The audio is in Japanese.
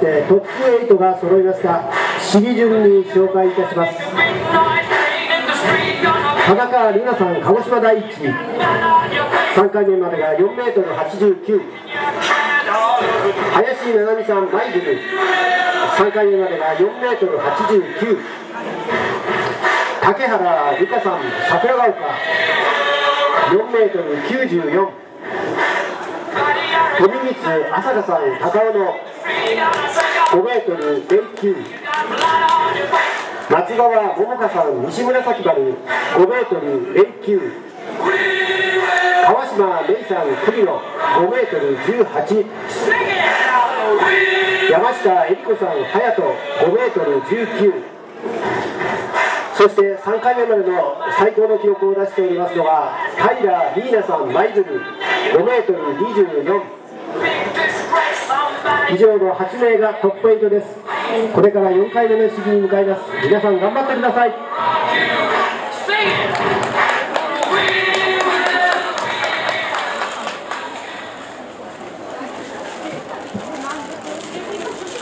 してトップ8が揃いました。試技順に紹介いたします。田中里奈さん鹿児島第一。3回目までが4メートル89林七海さん舞鶴3回目までが4メートル89竹原理香さん桜ヶ丘。4メートル94富光朝香さん高尾の5メートル09松川桃香さん西紫原5メートル09川島芽衣さん栗野5メートル18山下恵理子さん隼人5メートル19そして3回目までの最高の記録を出しておりますのが平リーナさん舞鶴5メートル24以上の8名がトップ8です。これから4回目の試技に向かいます。皆さん頑張ってください。